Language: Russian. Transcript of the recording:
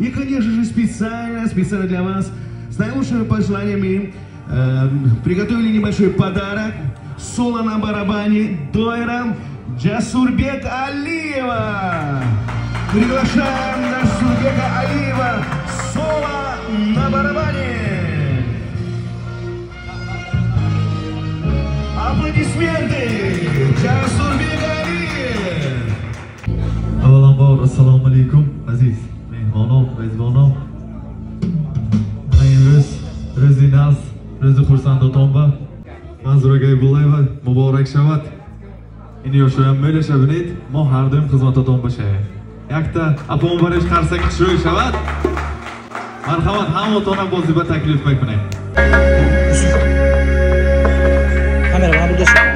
И, конечно же, специально, специально для вас, с наилучшими пожеланиями, э, приготовили небольшой подарок. Соло на барабане Дойра Джасурбек Алиева. Приглашаем Джасурбека Алиева. Соло на барабане. Аплодисменты! Джасурбек Алиев! avvalambor assalomu Mirzo Xursand Otonova, Manzura Gaybullayeva, Muborak Shavat. Ин ёшоям мӯля шавинед, мо ҳардуим хизмататон бошаем. Якта апон бареш қарсак шӯй шавад. Марҳамат, ҳаматона бозиба таклиф мекунем. Камера, ман будешам.